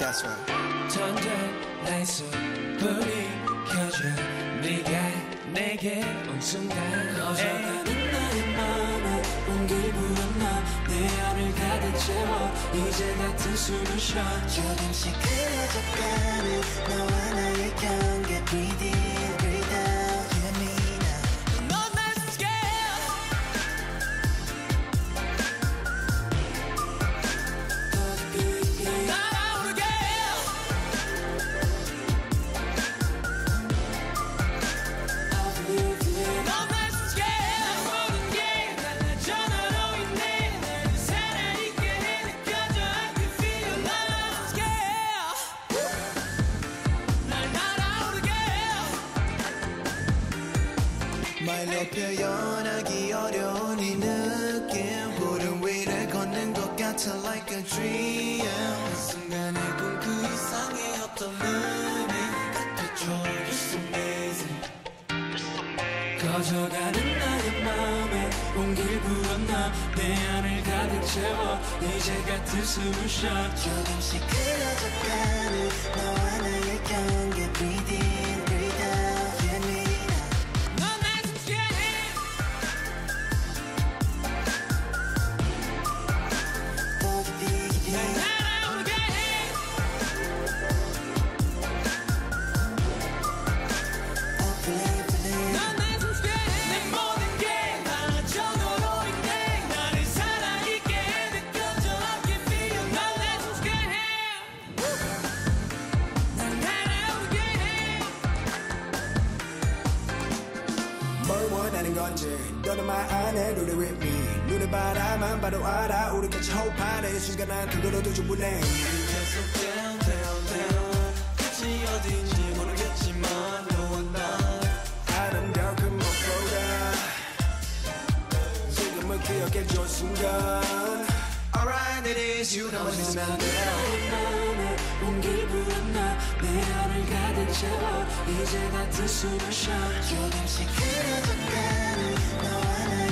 That's right. 던져 나의 소불이 켜줘 네가 내게 온 순간 커져가는 나의 마음은 온기부한 너내 안을 가득 채워 이제 같은 숨을 쉬어 조금씩 그려져가는 너와 나의 말로 표현하기 어려운 이 느낌. 구름 위를 걷는 것 같아 like a dream. 이 순간에 본그 이상의 어떤 의미 You're so amazing. 커져가는 나의 마음에 온길 불었나? 내 안을 가득 채워 이제 같은 숨을 쉬어 조금씩 흐려져가 건지 너는 말 안해. 룰it with me. 눈에 바라만 봐도 알아. 우리 같이 호흡하는 이 순간 난 그거로도 충분해. 계속 down down down 끝이 어딘지 모르겠지만 너와 나 아름다운 그 무엇보다 지금을 기억해줘 순간. Alright it is you. 넘어지면 돼. 나의 마음에 온길 불었나. 내 안을 가득 채워 이제 같은 숨을 쉬어. 조금씩 그래도 나는 너와 나의